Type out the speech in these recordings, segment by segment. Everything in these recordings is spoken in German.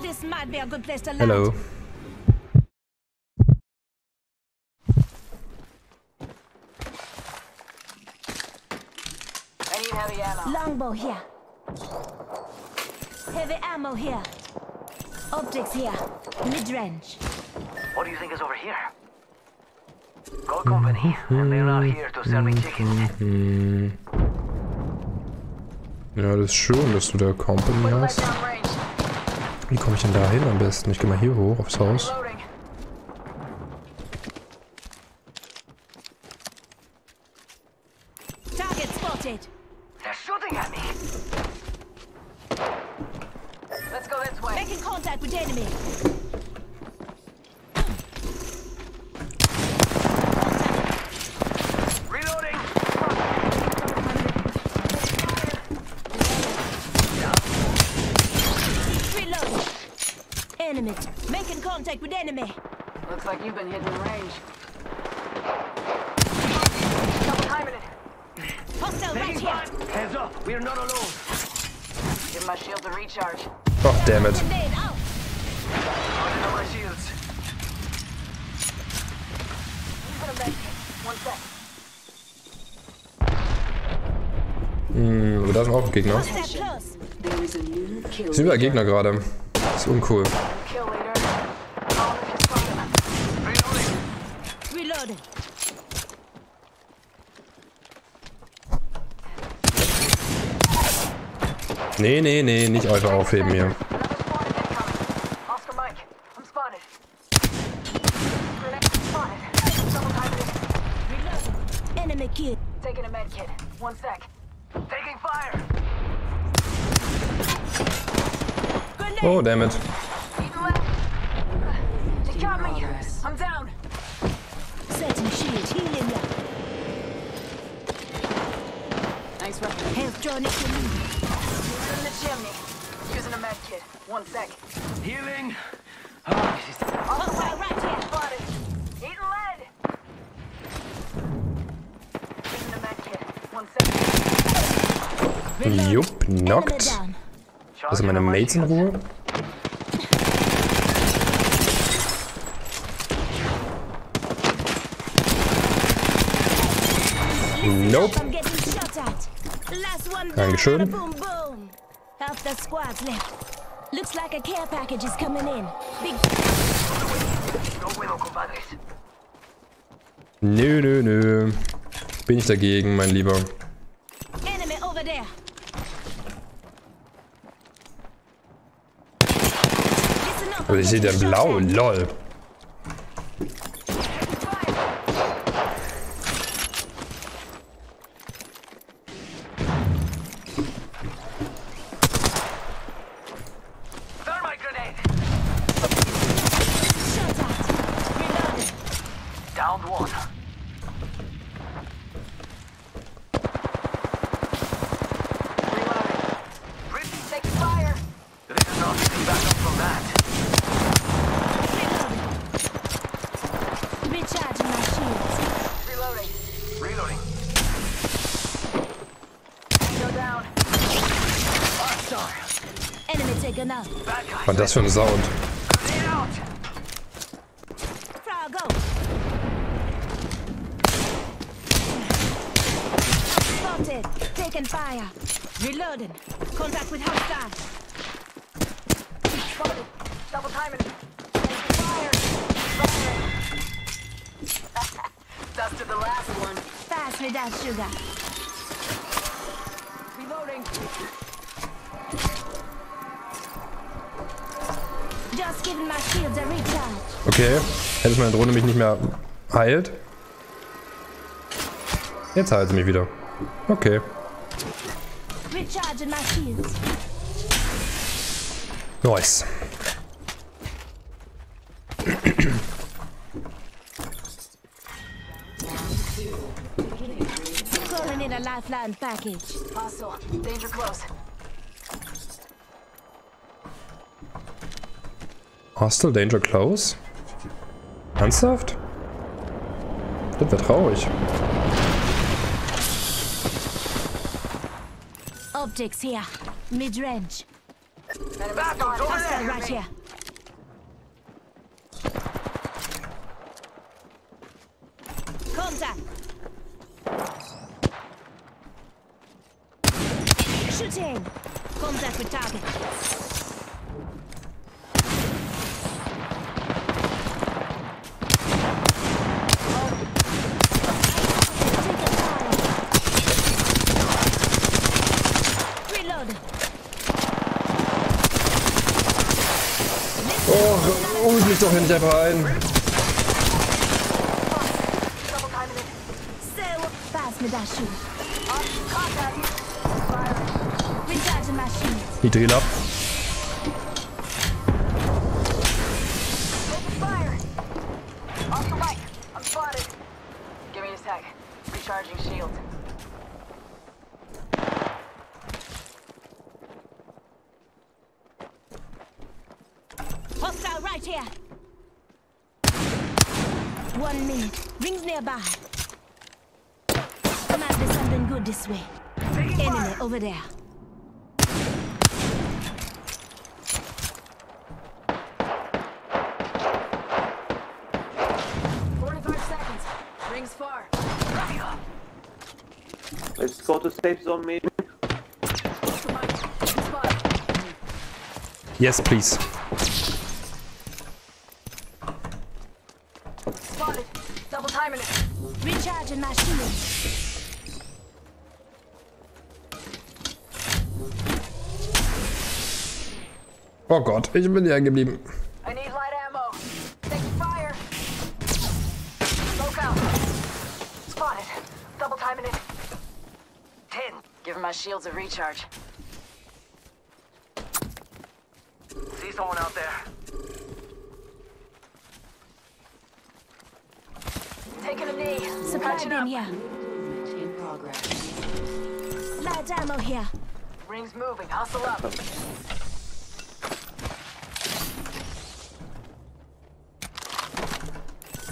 This might be a good place to land. Hello. I need heavy ammo. Longbow here. Heavy ammo here. Optics here. Mid-range. What do you think is over here? Gold Company, and they're not here to sell me chickens. Mm-hmm. Ja, das ist schön, dass du da Company hast. Wie komme ich denn da hin am besten? Ich gehe mal hier hoch aufs Haus. Loading. Target spotted. They're shooting at me. Let's go this way. Making contact with enemy. Reloading. Reload. Enemy. Making contact with enemy. Looks like you've been hitting the range. Double timing it. Hostile right here. Heads up, we're not alone. Give my shield a recharge. Oh, damn it. My shields. One sec. Hm, aber da sind auch Gegner. Sind überall Gegner gerade. Ist uncool. Nee, nee, nee, nicht einfach aufheben hier. Taking a med kit. One sec. Taking fire. Oh, damn it. They got me. I'm down. Setting shield. Healing ya. Thanks for Health you One sec. Healing. Ah, this is- Hostile right here. Spotted. Eating lead. Using a med kit. One sec. Jupp, knockt. Also meine Mates in. Ruhe. Nope. Dankeschön. Half the squad's left. Looks like a care package is coming in. Big No bueno, compadres. Nö, nö, nö. Bin ich dagegen, mein Lieber. enemy over there. Also ich sehe der blau, lol. Thermite grenade. Shot at. Reloading. Downed one. Reloading. Re- Taking fire. There is not getting back up from that. Reloading. Recharging my shields. Reloading. Reloading. Go down. Hostile. Enemy taken out. Bad guy. Was war das für ein Sound? Taking fire. Reloading. Contact with hostile. Double timing. Taking fire. Fire. Dusted the last one. Fast without sugar. Reloading. Just giving my shields a recharge. Okay. Hätte meine Drohne mich nicht mehr heilt. Jetzt heilt sie mich wieder. Okay. Recharging my shields. Nice. A lifeline package. Hostile. Danger close. Hostile Danger Close? Ernsthaft? Das wäre traurig. Optics here. Mid range. Back, spotted. Hostile right here. doch hier nicht einfach ein. Ich drehe ab. Recharging shield. One minute. Rings nearby. Might be something good this way. Enemy over there. Forty-five seconds. Rings far. Let's go to safe zone maybe. Off the mic. I'm spotted. Yes, please. Oh Gott, ich bin hier geblieben. I need light ammo. Taking fire. Smoke out. Spotted. Double timing it. Ten. Giving my shields a recharge. See someone out there? Taking a knee. Supply Patching bin here. In progress. Light ammo here. Rings moving. Hustle up.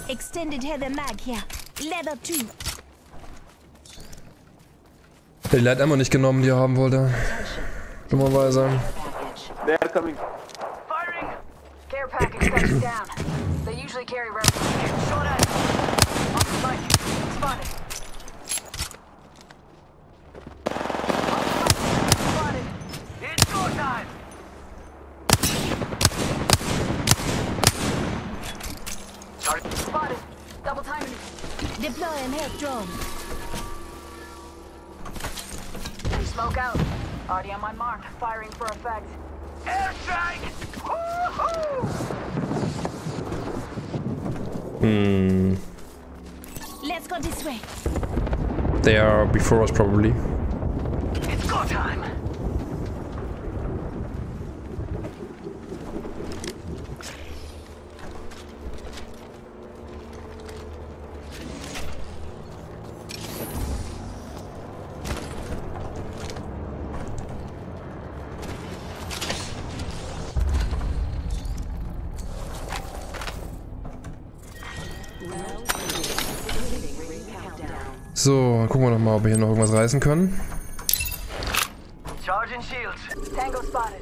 Extended heavy mag here. Leather too. Die Light Ammo nicht genommen, die er haben wollte. Dummerweise. Package. They are coming. Firing! Care package touching down. They usually carry Firing for effect. Airstrike! Woo-hoo! Hmm. Let's go this way. They are before us probably. It's go time! So, gucken wir noch mal, ob wir hier noch irgendwas reißen können. Charging shields. Tango spotted.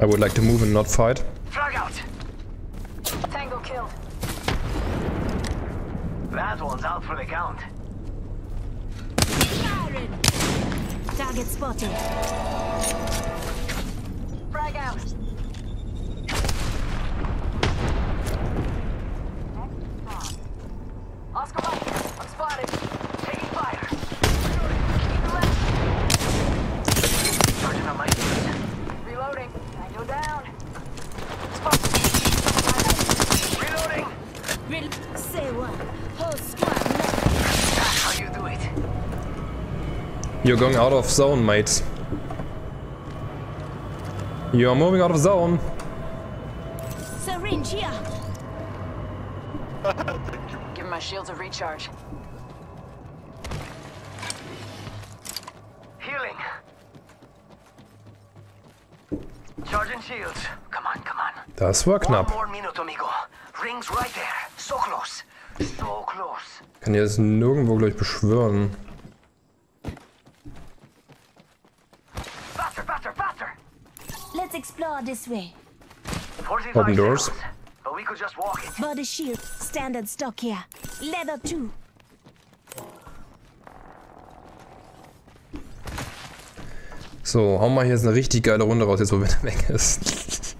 I would like to move and not fight. Frag out! Tango killed. That one's out for the count. Target spotted. Frag out. Oscar Mike. I'm spotted. Taking fire. Keep the left. Charging on my shields. Reloading. Tango down. Spotted. Reloading! Real. Say what? Whole squad left. That's how you do it. You're going out of zone, mates. You're moving out of zone. Syringe here. Giving my shields a recharge. Healing. Charging shields. Come on, come on. Das war One knapp. more minute, amigo. Rings right there. So close. So close. Kann jetzt nirgendwo gleich beschwören. Explore this way. 45 Open doors. But we could just walk it. Body shield, standard stock here. Leather too. So, hauen wir hier jetzt eine richtig geile Runde raus, jetzt wo Winter weg ist.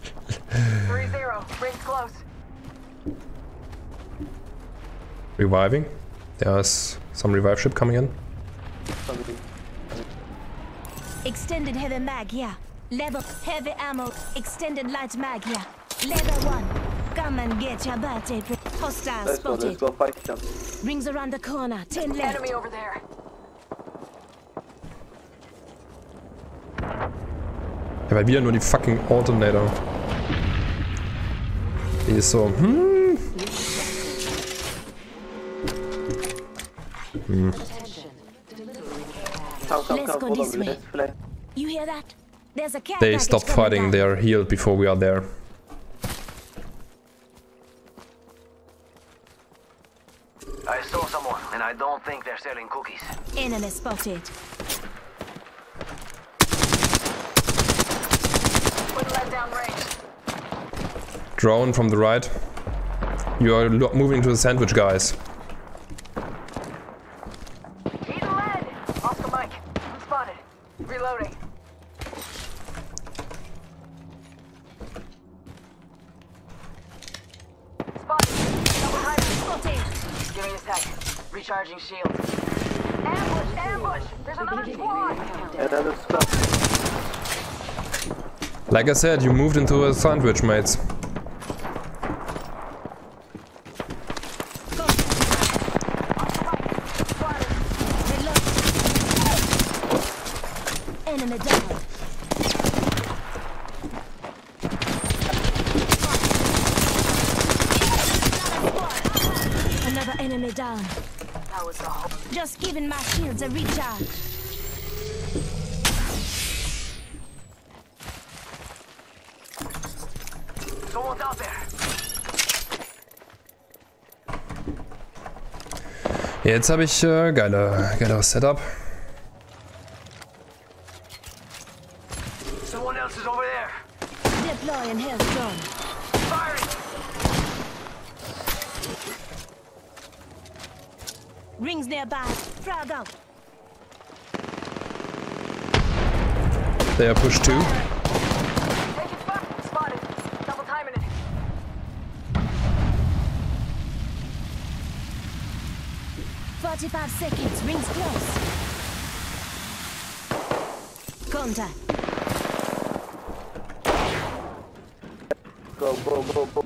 3-0. Rings close. Reviving. There's some revive ship coming in. Extended heavy mag here. Leather heavy ammo. Extended light mag here. Leather one. Come and get your birthday pre- Hostile Let's go, let's spotted. go fight them. Rings around the corner. Ten left. Enemy over there. Ja, weil wieder nur die fucking Alternator. Die ist so, hm. hm. Come, come, Let's come, go follow this me, way. let's fly. You hear that? There's a They package stopped fighting, down. they are healed before we are there. I saw someone, and I don't think they're selling cookies. Enemy spotted. Wouldn't let down. Drone from the right. You are moving to the sandwich, guys. He's lead. Off the mic. I'm spotted. Reloading. Spotted. Double high. Spotted. Give me a sec. Recharging shield. Ambush! Ambush! There's another squad! Another squad. Like I said, you moved into a sandwich, mates. Spotted. Reload. Enemy down. Just giving my shields a recharge. Someone's out there. Jetzt habe ich äh, geile, geileres Setup. Someone else is over there. Deploying health drone. Rings nearby. Frag out. They are pushed too. Take it back. Spotted. Double timing it. Forty-five seconds. Rings close. Contact. Go, go, go, go.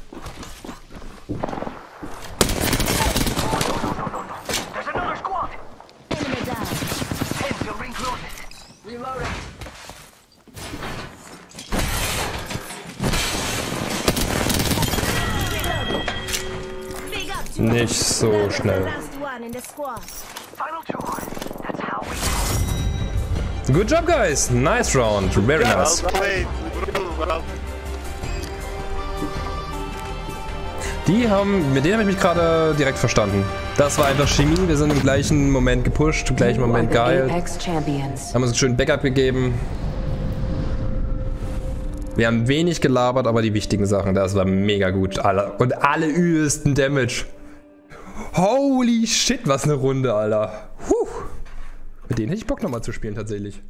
That's how we Good job, guys. Nice round. Very nice. Well played. Well Die haben, mit denen habe ich mich gerade direkt verstanden. Das war einfach Chemie. Wir sind im gleichen Moment gepusht, im gleichen Moment geil. Haben uns einen schönen Backup gegeben. Wir haben wenig gelabert, aber die wichtigen Sachen, das war mega gut. Alle, und alle übelsten Damage. Holy shit, was eine Runde, Alter. Puh. Mit denen hätte ich Bock nochmal zu spielen, tatsächlich.